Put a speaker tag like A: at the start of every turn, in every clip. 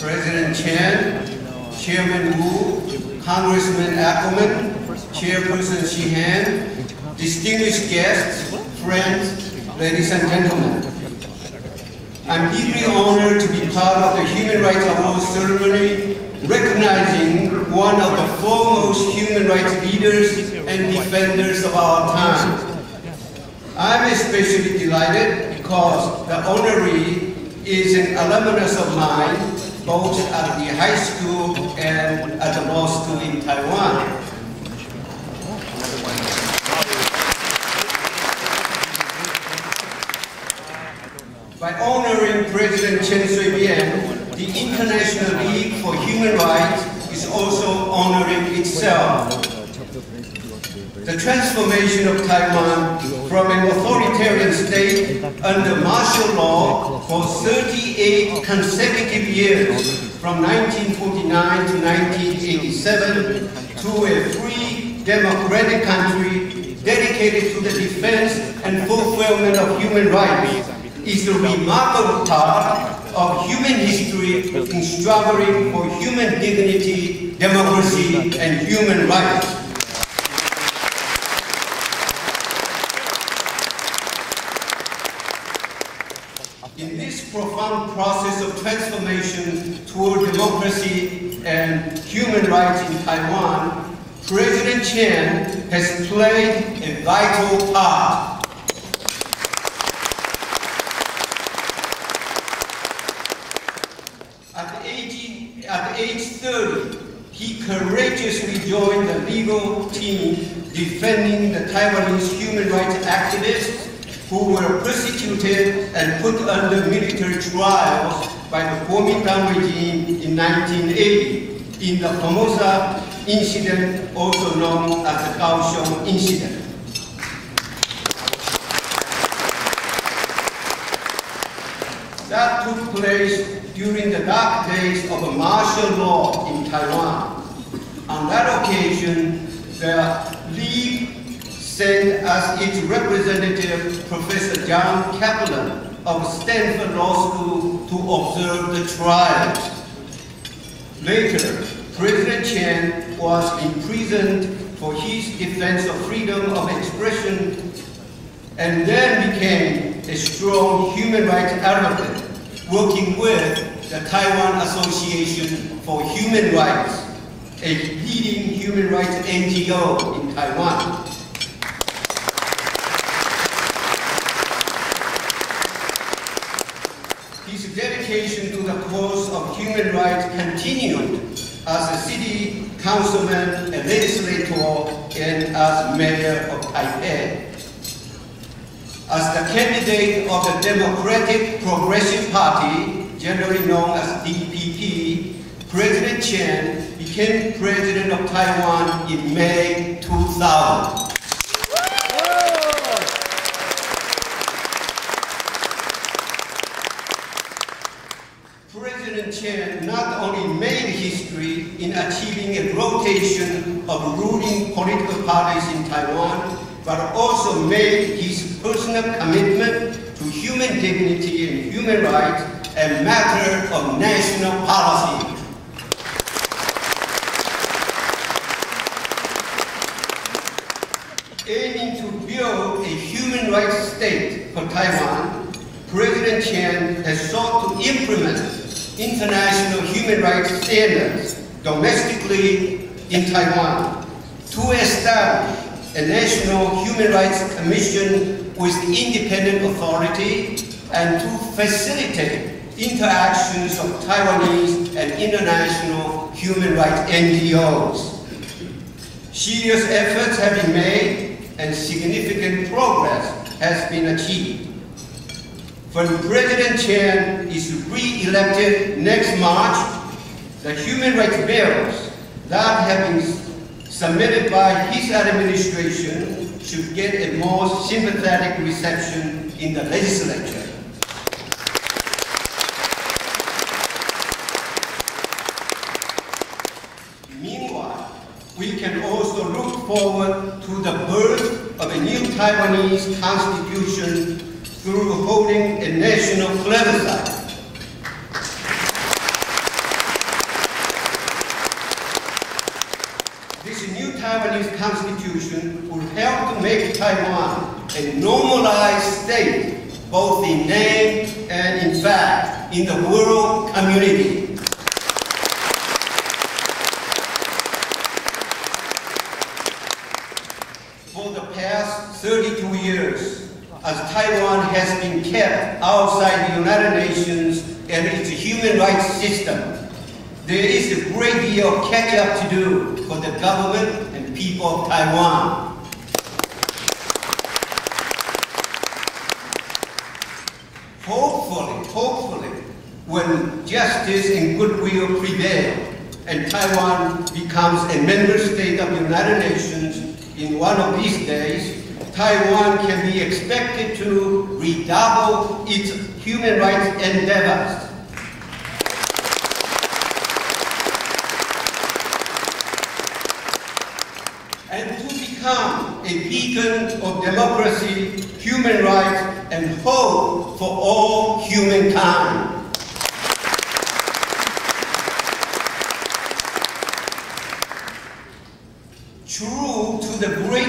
A: President Chen, Chairman Wu, Congressman Ackerman, Chairperson Sheehan, distinguished guests, friends, ladies and gentlemen. I'm deeply honored to be part of the Human Rights Award ceremony recognizing one of the foremost human rights leaders and defenders of our time. I'm especially delighted because the honoree is an alumnus of mine, both at the high school and at the law school in Taiwan. By honoring President Chen Shui-bian, the International League for Human Rights is also honoring itself. The transformation of Taiwan from an authoritarian state under martial law for 38 consecutive years from 1949 to 1987 to a free democratic country dedicated to the defense and fulfillment of human rights is a remarkable part of human history in struggling for human dignity, democracy, and human rights. In this profound process of transformation toward democracy and human rights in Taiwan, President Chen has played a vital part. At age, at age 30, he courageously joined the legal team defending the Taiwanese human rights activists who were persecuted and put under military trials by the Kuomintang regime in 1980 in the Formosa incident, also known as the Kaohsiung incident. That took place during the dark days of martial law in Taiwan. On that occasion, the League sent as its representative Professor John Kaplan of Stanford Law School to observe the trials. Later, President Chen was imprisoned for his defense of freedom of expression and then became a strong human rights advocate working with the Taiwan Association for Human Rights, a leading human rights NGO in Taiwan. His dedication to the cause of human rights continued as a city councilman, a legislator, and as mayor of Taipei. As the candidate of the Democratic Progressive Party, generally known as DPP, President Chen became president of Taiwan in May 2000. Not only made history in achieving a rotation of ruling political parties in Taiwan, but also made his personal commitment to human dignity and human rights a matter of national policy. Aiming to build a human rights state for Taiwan, President Chen has sought to implement international human rights standards domestically in Taiwan to establish a national human rights commission with independent authority and to facilitate interactions of Taiwanese and international human rights NGOs. Serious efforts have been made and significant progress has been achieved. When President Chen is re-elected next March, the human rights bills that have been submitted by his administration should get a more sympathetic reception in the legislature. Meanwhile, we can also look forward to the birth of a new Taiwanese constitution through holding a national plebiscite. This new Taiwanese constitution will help to make Taiwan a normalized state, both in name and in fact, in the world community. Taiwan has been kept outside the United Nations and its human rights system, there is a great deal of catch up to do for the government and people of Taiwan. Hopefully, hopefully, when justice and goodwill prevail and Taiwan becomes a member state of the United Nations in one of these days, Taiwan can be expected to redouble its human rights endeavors. and to become a beacon of democracy, human rights, and hope for all humankind. True to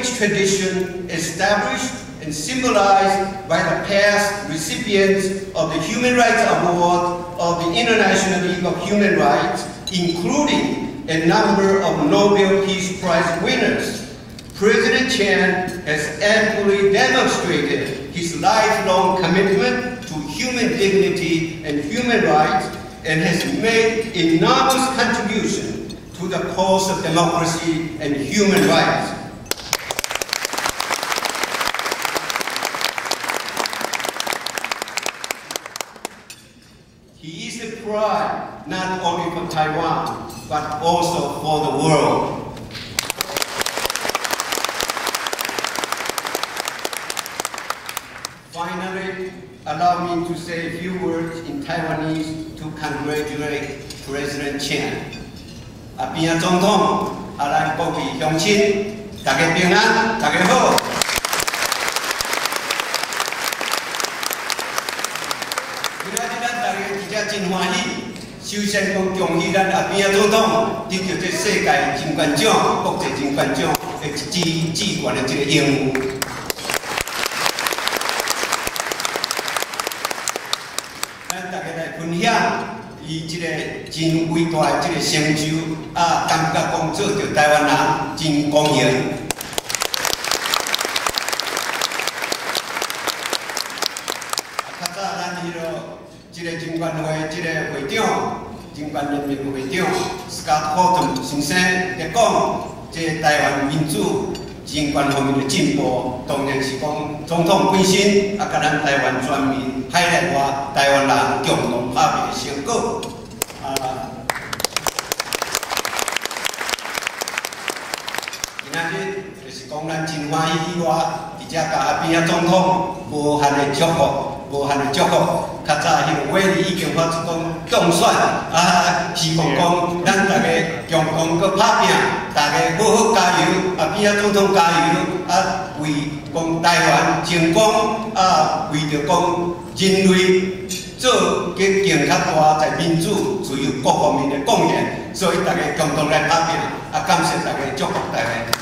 A: great tradition established and symbolized by the past recipients of the Human Rights Award of the International League of Human Rights, including a number of Nobel Peace Prize winners, President Chen has amply demonstrated his lifelong commitment to human dignity and human rights and has made enormous contribution to the cause of democracy and human rights. He is a pride not only for Taiwan, but also for the world. Finally, allow me to say a few words in Taiwanese to congratulate President Chen. 啊，边啊总统，啊咱各位乡亲，大家平安，大家好。 首先讲恭喜咱阿扁啊总统得到这世界金冠奖、国际金冠奖的一至至悬的这个荣誉。咱大家来分享伊即个真伟大的即个成就，啊，感觉讲做着台湾人真光荣。较早咱迄落即个金管会即个会长，金管人民会长 Scott Horton 先生讲，即台湾民主金管方面的进步，当然是讲总统本身啊，甲咱台湾全民海内外台湾人共同拍拼的成果啊。今日就是讲咱真欢喜以外，而且甲阿扁总统无限的祝福。无限的祝福，较早迄个话语已经发出讲当选啊，希望讲咱大家共同搁拍拼，大家好好加油，啊，边啊总统加油，啊，为讲台湾成功，啊，为着讲人类做更更较大在民主、自由各方面的贡献，所以大家共同来拍拼，啊，感谢大家祝福台湾。